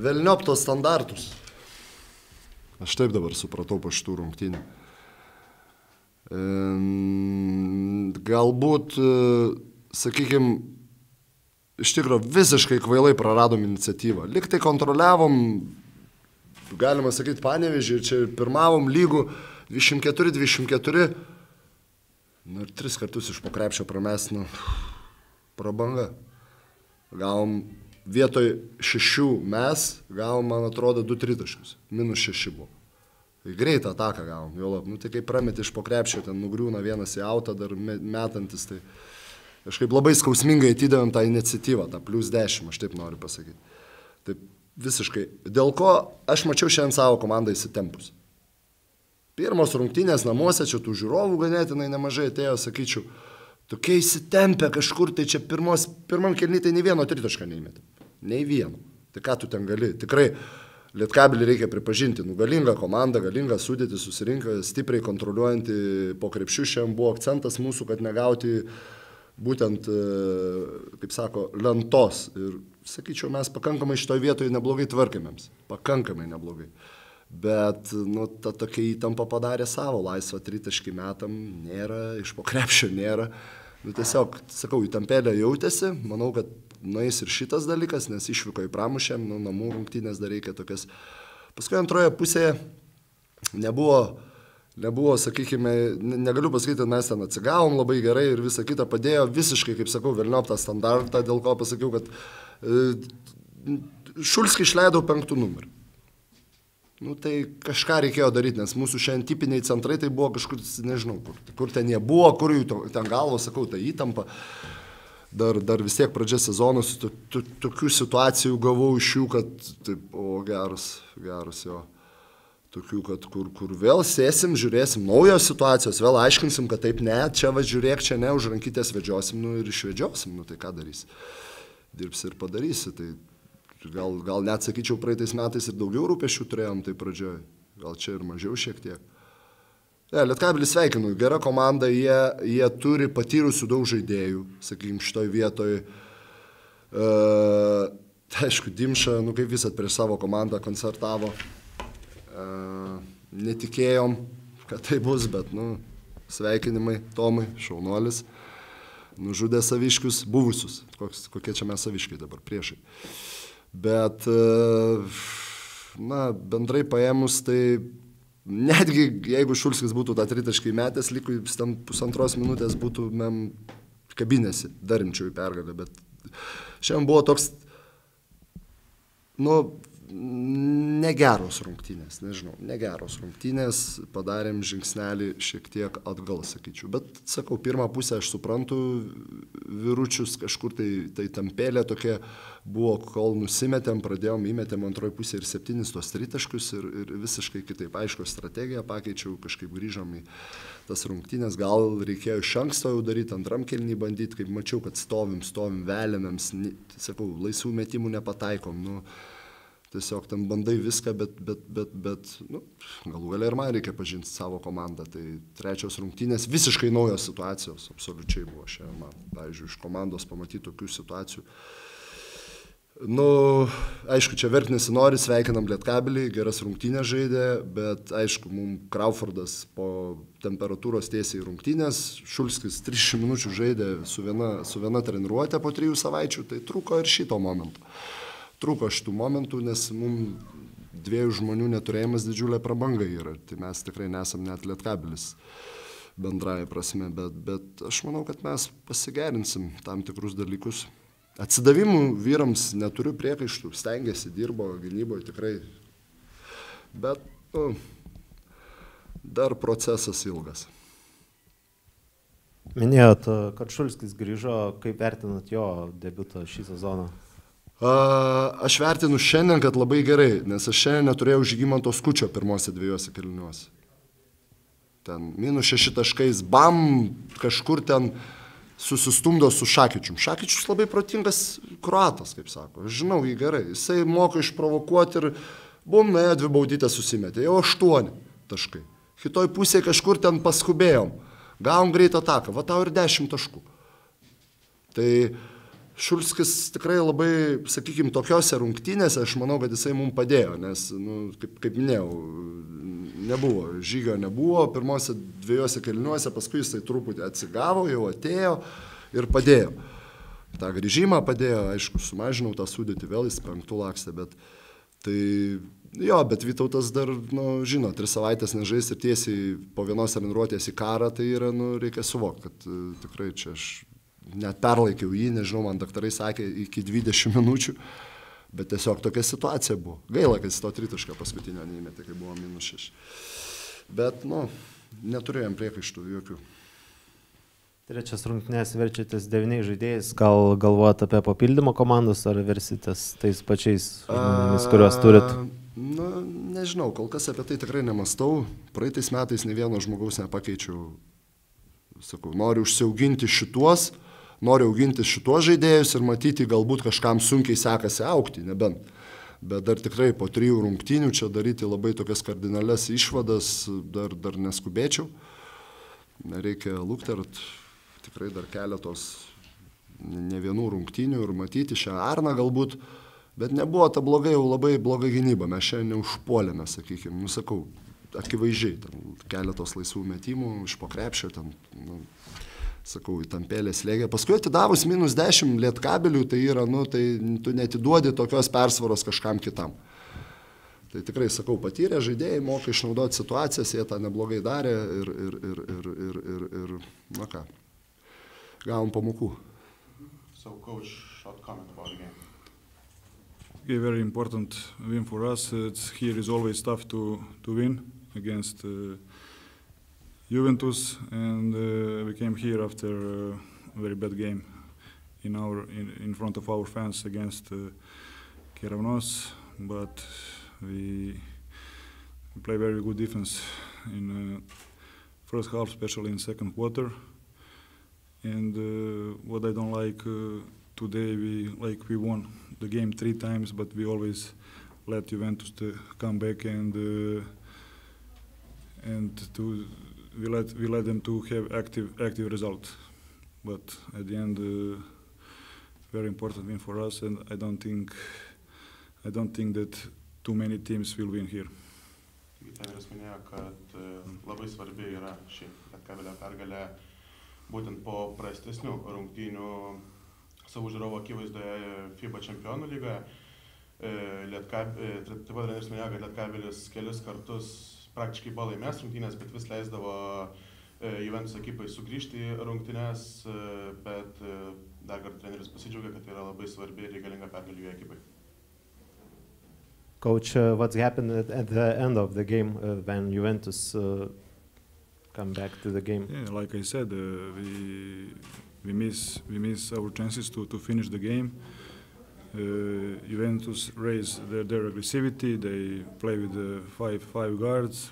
Velnioptos standartus. Aš taip dabar supratau po šitų rungtynių. Galbūt, sakykime, iš tikrųjų visiškai kvailai praradom iniciatyvą. Liktai kontroliavom, galima sakyti, panevežį, čia pirmavom lygų 24-24. Nu ir tris kartus iš pokrepšio pramest, nu, prabanga. Gavom vietoj šešių mes, gavom, man atrodo, du tritaškius. Minus šeši buvo. Tai greitą ataką gavom, jau lab, nu tai kai prameti iš pokrepšio, ten nugriūna vienas į autą, dar metantis, tai kažkaip labai skausmingai atidavėm tą iniciatyvą, tą plus 10, aš taip noriu pasakyti. Taip visiškai. Dėl ko aš mačiau šiandien savo komandą įsitempus. Pirmos rungtynės namuose, čia tų žiūrovų ganėtinai nemažai atėjo, sakyčiau, tokie įsitempę kažkur, tai čia pirmos, pirmam kelnytai nei vieno tritašką neįmėtė. Nei vieno. Tai ką tu ten gali? Tikrai Lietkabelį reikia pripažinti, nu, galinga komanda, galinga sudėti, susirinka, stipriai kontroliuojanti po krepšių, šiandien buvo akcentas mūsų, kad negauti būtent, e, kaip sako, lentos. Ir sakyčiau, mes pakankamai šitoje vietoje neblogai tvarkėmėms, pakankamai neblogai. Bet, nu, ta tokia įtampa padarė savo, laisvą tritaškį metam nėra, iš po krepšio nėra. Nu, tiesiog, sakau, įtampėlė jautėsi, manau, kad nueis ir šitas dalykas, nes išvyko į pramušėm, nu, namų rungtynės dar reikia tokias. Paskui antroje pusėje nebuvo, nebuvo, sakykime, negaliu pasakyti, mes ten atsigavom labai gerai ir visą kitą padėjo visiškai, kaip sakau, velniop tą standartą, dėl ko pasakiau, kad e, Šulskį išleidau penktų numerį. Nu, tai kažką reikėjo daryti, nes mūsų šiandien tipiniai centrai tai buvo kažkur, nežinau, kur, kur ten jie buvo, kur jų ten galvo, sakau, ta įtampa. Dar, dar vis tiek pradžia sezono, to, to, tokių situacijų gavau iš jų, kad, taip, o geras, geras jo. Tokių, kad kur, kur vėl sėsim, žiūrėsim naujos situacijos, vėl aiškinsim, kad taip ne, čia va žiūrėk, čia ne, už rankytės vedžiosim, nu ir išvedžiosim, nu tai ką darysi. Dirbsi ir padarysi. Tai gal, gal net sakyčiau, praeitais metais ir daugiau rūpešių turėjom tai pradžioje, gal čia ir mažiau šiek tiek. Ne, Lietkabilis sveikinu, gera komanda, jie, jie turi patyrusių daug žaidėjų, sakykime, šitoj vietoj. Uh, tai aišku, Dimša, nu kaip visat prieš savo komandą koncertavo. Uh, netikėjom, kad tai bus, bet, nu, sveikinimai Tomai, šaunuolis. Nužudė saviškius, buvusius. Koks, kokie čia mes saviškiai dabar, priešai. Bet, uh, na, bendrai paėmus, tai netgi jeigu Šulskis būtų tą tritaškį metęs, likus ten pusantros minutės būtumėm kabinėsi, dar rimčiau į pergalę, bet šiandien buvo toks, nu, negeros rungtynės, nežinau, negeros rungtynės, padarėm žingsnelį šiek tiek atgal, sakyčiau. Bet, sakau, pirmą pusę aš suprantu, viručius kažkur tai, tai tampėlė tokia buvo, kol nusimetėm, pradėjom, įmetėm antroji pusė ir septynis tos tritaškius ir, ir visiškai kitaip aišku strategiją pakeičiau, kažkaip grįžom į tas rungtynės, gal reikėjo iš anksto jau daryti antram kelnį bandyti, kaip mačiau, kad stovim, stovim, velinams, sakau, laisvų metimų nepataikom. Nu, tiesiog ten bandai viską, bet, bet, bet, bet nu, galų galia ir man reikia pažinti savo komandą. Tai trečios rungtynės visiškai naujos situacijos, absoliučiai buvo šiandien man. Pavyzdžiui, iš komandos pamatyti tokių situacijų. Nu, aišku, čia verkt nesinori, sveikinam Lietkabelį, geras rungtynės žaidė, bet aišku, mums Crawfordas po temperatūros tiesiai rungtynės, Šulskis 300 minučių žaidė su viena, su viena treniruotė po trijų savaičių, tai truko ir šito momento trūko šitų momentų, nes mums dviejų žmonių neturėjimas didžiulė prabanga yra. Tai mes tikrai nesam net lietkabilis bendrąją prasme, bet, bet aš manau, kad mes pasigerinsim tam tikrus dalykus. Atsidavimų vyrams neturiu priekaištų, stengiasi, dirbo gynyboje tikrai, bet nu, dar procesas ilgas. Minėjot, kad Šulskis grįžo, kaip vertinat jo debutą šį sezoną? Aš vertinu šiandien, kad labai gerai, nes aš šiandien neturėjau žygimanto skučio pirmose dviejose keliniuose. Ten minus šeši taškais, bam, kažkur ten susistumdo su Šakyčium. Šakyčius labai protingas kruatas, kaip sako. Aš žinau jį gerai. Jisai moka išprovokuoti ir bum, nuėjo dvi baudytės susimetė. Jau aštuoni taškai. Kitoj pusėje kažkur ten paskubėjom. Gavom greitą ataką. Va tau ir dešimt taškų. Tai Šulskis tikrai labai, sakykime, tokiuose rungtynėse, aš manau, kad jisai mums padėjo, nes, nu, kaip, kaip minėjau, nebuvo, žygio nebuvo, pirmose dviejose kelniuose, paskui jisai truputį atsigavo, jau atėjo ir padėjo. Ta grįžimą padėjo, aišku, sumažinau tą sudėtį, vėl jis penktų lakstė, bet tai jo, bet Vytautas dar, nu, žino, tris savaitės nežais ir tiesiai po vienos treniruotės į karą, tai yra, nu, reikia suvokti, kad uh, tikrai čia aš net perlaikiau jį, nežinau, man daktarai sakė iki 20 minučių, bet tiesiog tokia situacija buvo. Gaila, kad jis to tritašką paskutinio neįmetė, kai buvo minus 6. Bet, nu, neturėjom priekaištų jokių. Trečias rungtynės verčiatės devyniais žaidėjais, gal galvojat apie papildymo komandos ar versitės tais pačiais žmonėmis, kuriuos turit? Na, nu, nežinau, kol kas apie tai tikrai nemastau. Praeitais metais ne vieno žmogaus nepakeičiau. Sakau, noriu užsiauginti šituos, uh, nori auginti šituos žaidėjus ir matyti galbūt kažkam sunkiai sekasi aukti, nebent. Bet dar tikrai po trijų rungtynių čia daryti labai tokias kardinales išvadas dar, dar neskubėčiau. Reikia luktert tikrai dar keletos ne vienų rungtynių ir matyti šią Arną galbūt, bet nebuvo ta blogai, jau labai bloga gynyba, mes šiandien neužpuolėme, sakykime, nusakau, akivaizdžiai, keletos laisvų metimų iš pokrepšio, ten nu, sakau, į tampėlę slėgę. Paskui atidavus minus 10 lietkabelių, tai yra, nu, tai tu netiduodi tokios persvaros kažkam kitam. Tai tikrai, sakau, patyrę žaidėjai moka išnaudoti situacijas, jie tą neblogai darė ir, ir, ir, ir, ir, ir, ir na ką, gavom pamokų. So, coach, short comment about the game. A very important win for us. It's, here is always tough to, to win against uh, Juventus, and uh, we came here after a very bad game in our in, in front of our fans against uh, Keravnos, but we, we play very good defense in uh, first half, especially in second quarter. And uh, what I don't like uh, today, we like we won the game three times, but we always let Juventus to come back and uh, and to we let we let them to have active active result, but at the end, uh, very important win for us, and I don't think I don't think that too many teams will win here. Treneris minėjo, kad labai svarbi yra ši Lietkabelio pergalė būtent po prastesnių rungtynių savo žiūrovo akivaizdoje FIBA čempionų lygoje. Lietkab... Taip pat treneris minėjo, kad Lietkabelis kelis kartus praktiškai buvo laimės rungtynės, bet vis leisdavo e, Juventus ekipai sugrįžti į rungtynės, e, bet e, dar kartą treneris pasidžiaugia, kad tai yra labai svarbi ir reikalinga pergalė jų ekipai. Coach, uh, what's happened at, at the end of the game uh, when Juventus uh, come back to the game? Yeah, like I said, uh, we we miss we miss our chances to, to finish the game. Uh, Juventus raise their, their aggressivity. They play with five five guards.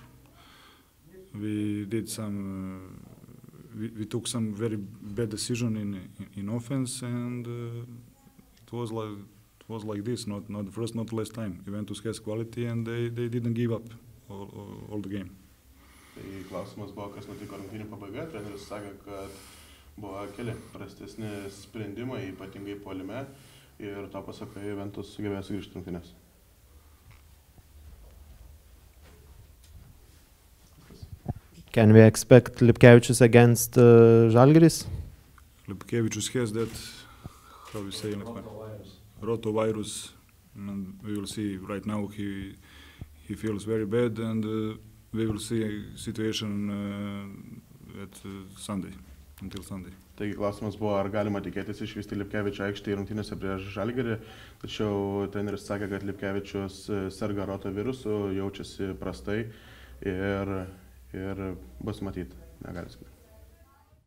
We did some. Uh, we, we took some very bad decision in in, in offense, and uh, it was like it was like this. Not not the first, not the last time. Juventus has quality, and they, they didn't give up all, all, all the game. Buvo keli prastesni sprendimai, ypatingai polime. Ir to pasakoje Juventus sugebėjo sugrįžti rungtynės. Can we expect Lipkevičius against uh, Žalgiris? Lipkevičius has that, how you say, rotovirus. rotovirus. And we will see right now he, he feels very bad and uh, we will see a situation uh, at uh, Sunday. Taigi klausimas buvo, ar galima tikėtis išvysti Lipkevičių aikštėje rungtynėse prieš Žalgerį, tačiau treneris sakė, kad Lipkevičius e, serga roto virusu, jaučiasi prastai ir, ir bus matyti, negali sakyti.